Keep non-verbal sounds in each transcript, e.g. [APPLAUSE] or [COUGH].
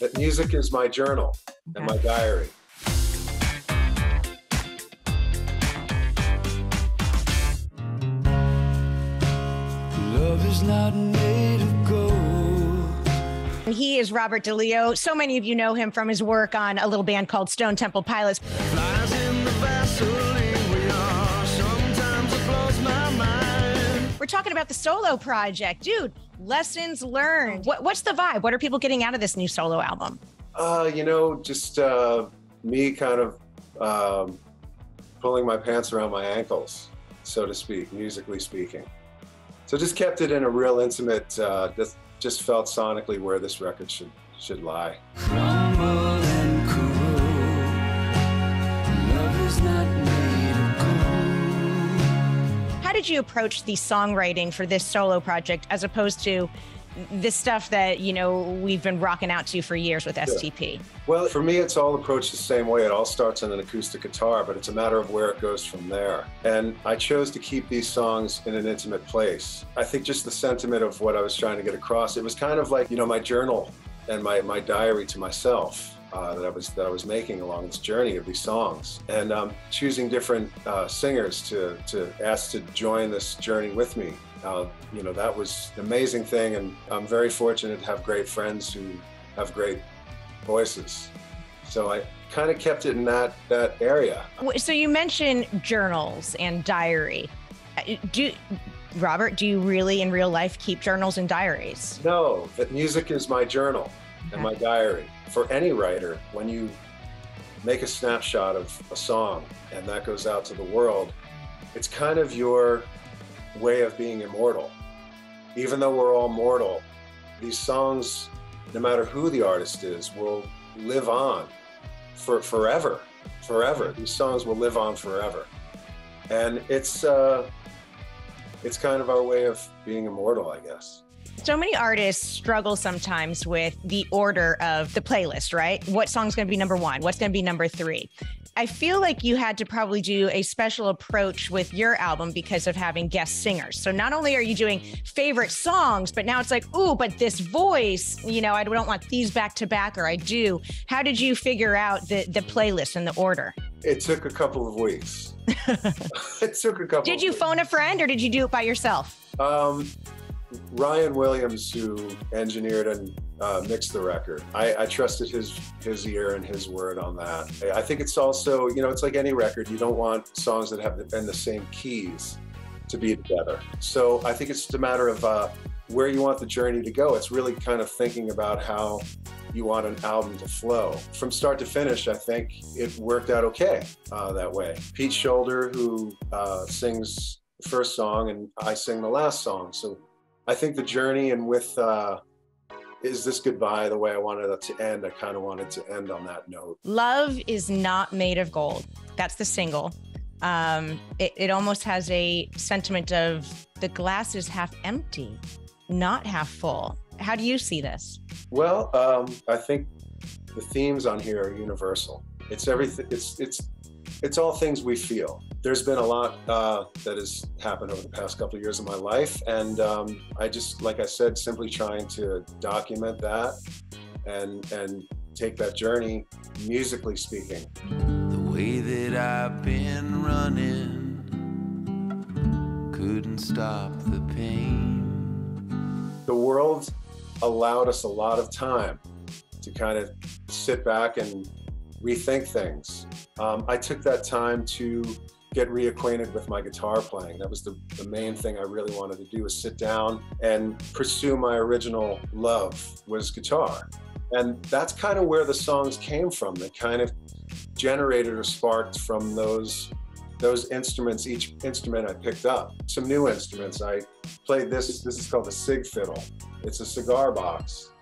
that music is my journal and my diary. Love is not made of gold. He is Robert DeLeo. So many of you know him from his work on a little band called Stone Temple Pilots. Flies in the Vaseline we are. Sometimes it blows my mind. We're talking about the solo project. Dude, lessons learned. What, what's the vibe? What are people getting out of this new solo album? Uh, you know, just uh, me kind of um, pulling my pants around my ankles, so to speak, musically speaking. So just kept it in a real intimate. Uh, just just felt sonically where this record should should lie. Crumble and corrode. Love is not did you approach the songwriting for this solo project as opposed to this stuff that, you know, we've been rocking out to for years with STP? Well, for me, it's all approached the same way. It all starts on an acoustic guitar, but it's a matter of where it goes from there. And I chose to keep these songs in an intimate place. I think just the sentiment of what I was trying to get across, it was kind of like, you know, my journal and my, my diary to myself. Uh, that I was that I was making along this journey of these songs, and um, choosing different uh, singers to to ask to join this journey with me. Uh, you know that was an amazing thing, and I'm very fortunate to have great friends who have great voices. So I kind of kept it in that that area. So you mentioned journals and diary. Uh, Do Robert, do you really in real life keep journals and diaries? No, that music is my journal and my diary. For any writer, when you make a snapshot of a song and that goes out to the world, it's kind of your way of being immortal. Even though we're all mortal, these songs, no matter who the artist is, will live on for forever. Forever. These songs will live on forever. And it's uh it's kind of our way of being immortal, I guess. So many artists struggle sometimes with the order of the playlist, right? What song's going to be number one? What's going to be number three? I feel like you had to probably do a special approach with your album because of having guest singers. So not only are you doing favorite songs, but now it's like, ooh, but this voice, you know, I don't want these back to back, or I do. How did you figure out the the playlist and the order? It took a couple of weeks. [LAUGHS] [LAUGHS] it took a couple. Did you phone a friend or did you do it by yourself? Um, Ryan Williams, who engineered and uh, mixed the record, I, I trusted his his ear and his word on that. I think it's also, you know, it's like any record. You don't want songs that have been the same keys to be together. So I think it's just a matter of uh, where you want the journey to go. It's really kind of thinking about how you want an album to flow from start to finish. I think it worked out okay uh, that way. Pete Shoulder, who uh, sings the first song, and I sing the last song. So I think the journey and with uh, is this goodbye the way I wanted it to end. I kind of wanted to end on that note. Love is not made of gold. That's the single. Um, it, it almost has a sentiment of the glass is half empty, not half full. How do you see this? Well, um, I think the themes on here are universal. It's everything. It's it's it's all things we feel. There's been a lot uh, that has happened over the past couple of years of my life, and um, I just, like I said, simply trying to document that and and take that journey, musically speaking. The way that I've been running couldn't stop the pain. the world allowed us a lot of time to kind of sit back and rethink things. Um, I took that time to get reacquainted with my guitar playing. That was the, the main thing I really wanted to do was sit down and pursue my original love was guitar. And that's kind of where the songs came from. They kind of generated or sparked from those those instruments, each instrument I picked up. Some new instruments. I played this, this is called the Sig Fiddle. It's a cigar box.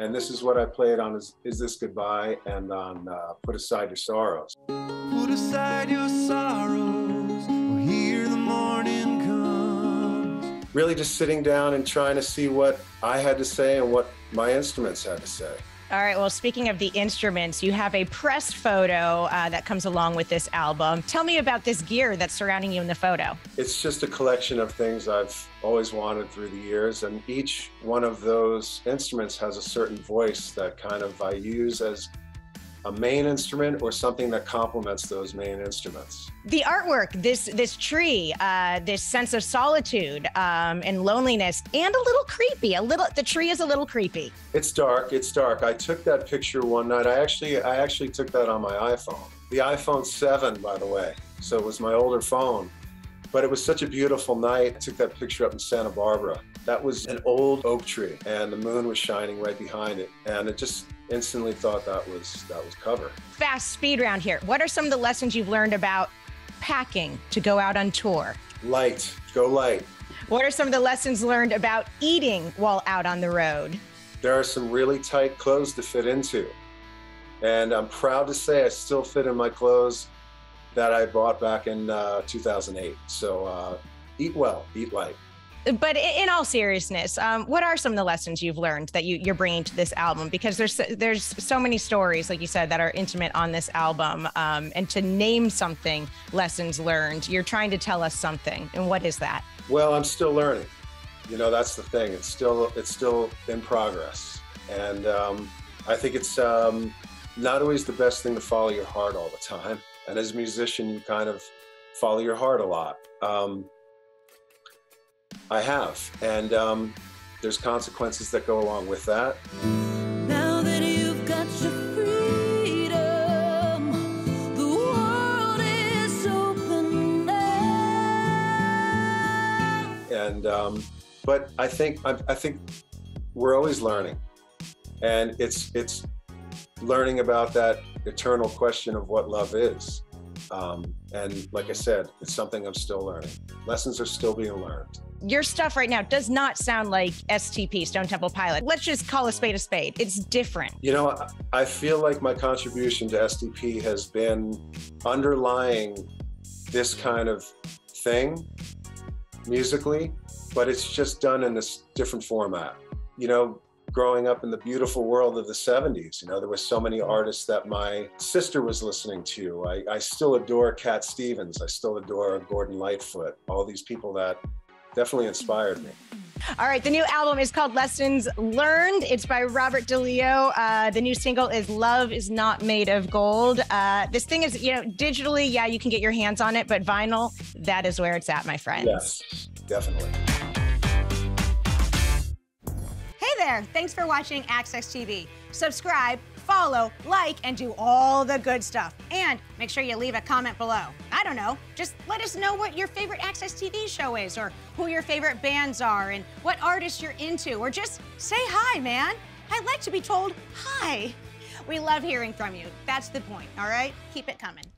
And this is what I played on Is, is This Goodbye and on uh, Put Aside Your Sorrows. Put aside your sorrows, here the morning comes. really just sitting down and trying to see what I had to say and what my instruments had to say. All right. Well, speaking of the instruments, you have a press photo uh, that comes along with this album. Tell me about this gear that's surrounding you in the photo. It's just a collection of things I've always wanted through the years, and each one of those instruments has a certain voice that kind of I use as a main instrument or something that complements those main instruments. The artwork, this this tree, uh, this sense of solitude um, and loneliness, and a little creepy. A little, the tree is a little creepy. It's dark. It's dark. I took that picture one night. I actually, I actually took that on my iPhone. The iPhone 7, by the way. So it was my older phone. But it was such a beautiful night. I took that picture up in Santa Barbara. That was an old oak tree, and the moon was shining right behind it, and it just instantly thought that was that was cover. Fast speed round here. What are some of the lessons you've learned about packing to go out on tour? Light, go light. What are some of the lessons learned about eating while out on the road? There are some really tight clothes to fit into. And I'm proud to say I still fit in my clothes that I bought back in uh, 2008. So uh, eat well, eat light. But in all seriousness, um, what are some of the lessons you've learned that you, are bringing to this album? Because there's there's so many stories, like you said, that are intimate on this album. Um, and to name something, lessons learned, you're trying to tell us something. And what is that? Well, I'm still learning. You know, that's the thing. It's still it's still in progress, and um, I think it's um, not always the best thing to follow your heart all the time. And as a musician, you kind of follow your heart a lot. Um, I have, and um, there's consequences that go along with that. Now that you've got your freedom, the world is open now. And um, but I think I, I think we're always learning, and it's it's learning about that eternal question of what love is. Um, and like I said, it's something I'm still learning. Lessons are still being learned. Your stuff right now does not sound like STP, Stone Temple Pilot. Let's just call a spade a spade. It's different. You know, I- I feel like my contribution to STP has been underlying this kind of thing musically, but it's just done in this different format. You know, growing up in the beautiful world of the 70s. You know, there were so many artists that my sister was listening to. I, I still adore Cat Stevens. I still adore Gordon Lightfoot. All these people that definitely inspired me. All right, the new album is called Lessons Learned. It's by Robert DeLeo. Uh, the new single is Love is Not Made of Gold. Uh, this thing is, you know, digitally, yeah, you can get your hands on it, but vinyl, that is where it's at, my friends. Yes, definitely. There. Thanks for watching AXS TV. Subscribe, follow, like, and do all the good stuff. And make sure you leave a comment below. I don't know, just let us know what your favorite AXS TV show is, or who your favorite bands are, and what artists you're into, or just say hi, man. I like to be told hi. We love hearing from you. That's the point, all right? Keep it coming.